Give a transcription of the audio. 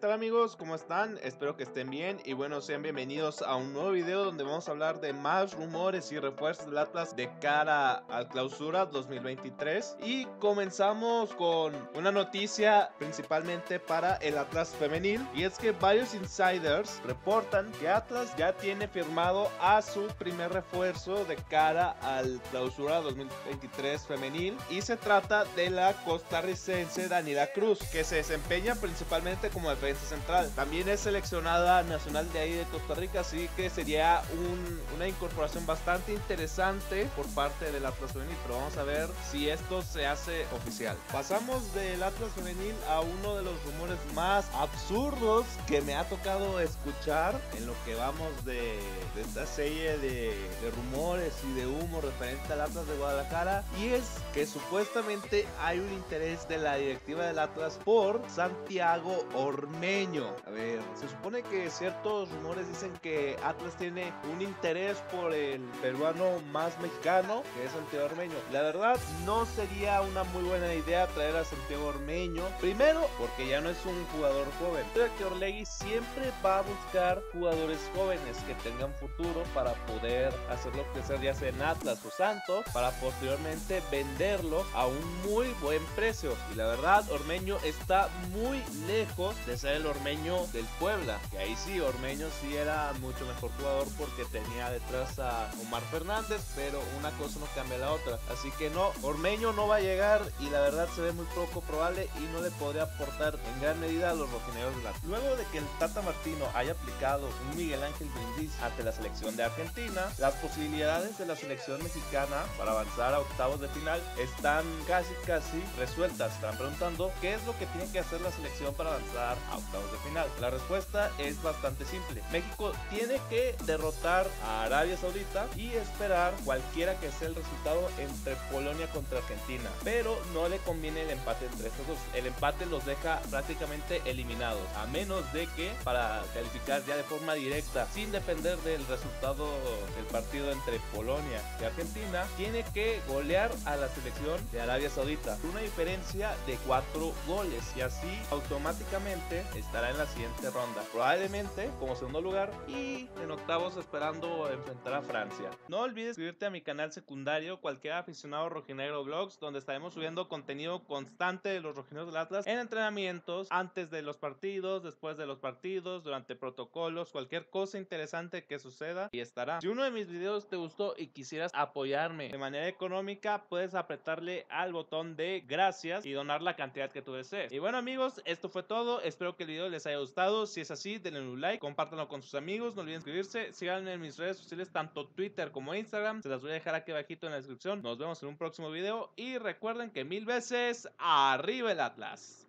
tal amigos? ¿Cómo están? Espero que estén bien y bueno, sean bienvenidos a un nuevo video donde vamos a hablar de más rumores y refuerzos del Atlas de cara al clausura 2023 y comenzamos con una noticia principalmente para el Atlas femenil y es que varios insiders reportan que Atlas ya tiene firmado a su primer refuerzo de cara al clausura 2023 femenil y se trata de la costarricense Daniela Cruz que se desempeña principalmente como defensa central. También es seleccionada nacional de ahí de Costa Rica, así que sería una incorporación bastante interesante por parte del Atlas Femenil, pero vamos a ver si esto se hace oficial. Pasamos del Atlas Femenil a uno de los rumores más absurdos que me ha tocado escuchar en lo que vamos de, esta serie de, rumores y de humo referente al Atlas de Guadalajara, y es que supuestamente hay un interés de la directiva del Atlas por Santiago Ormeño. A ver, se supone que ciertos rumores dicen que Atlas tiene un interés por el peruano más mexicano, que es Santiago Ormeño. La verdad, no sería una muy buena idea traer a Santiago Ormeño. Primero, porque ya no es un jugador joven. Creo que Orlegui siempre va a buscar jugadores jóvenes que tengan futuro para poder hacerlo crecer ya sea en Atlas o Santos, para posteriormente venderlo a un muy buen precio. Y la verdad, Ormeño está muy lejos de ser el Ormeño del Puebla. Que ahí sí, Ormeño sí era mucho mejor jugador porque tenía detrás a Omar Fernández, pero una cosa no cambia la otra. Así que no, Ormeño no va a llegar y la verdad se ve muy poco probable y no le podría aportar en gran medida a los rojinegros de la. Luego de que el Tata Martino haya aplicado un Miguel Ángel Brindis ante la selección de Argentina, las posibilidades de la selección mexicana para avanzar a octavos de final están casi casi resueltas. Están preguntando qué es lo que tiene que hacer la selección para avanzar a octavos de final. La respuesta es bastante simple. México tiene que derrotar a Arabia Saudita y esperar cualquiera que sea el resultado entre Polonia contra Argentina. Pero no le conviene el empate entre estos dos. El empate los deja prácticamente eliminados. A menos de que para calificar ya de forma directa, sin depender del resultado del partido entre Polonia y Argentina, tiene que golear a la selección de Arabia Saudita. Una diferencia de 4 goles y así automáticamente estará en la siguiente ronda. Probablemente como segundo lugar y en octavos esperando enfrentar a Francia. No olvides suscribirte a mi canal secundario, cualquier aficionado rojinegro vlogs, donde estaremos subiendo contenido constante de los rojinegros del Atlas en entrenamientos, antes de los partidos, después de los partidos, durante protocolos, cualquier cosa interesante que suceda y estará. Si uno de mis videos te gustó y quisieras apoyarme de manera económica, puedes apretarle al botón de gracias y donar la cantidad que tú desees. Y bueno amigos, esto fue todo. Que el video les haya gustado. Si es así, denle un like, compártanlo con sus amigos. No olviden suscribirse. Síganme en mis redes sociales, tanto Twitter como Instagram. Se las voy a dejar aquí abajito en la descripción. Nos vemos en un próximo video. Y recuerden que mil veces arriba el Atlas.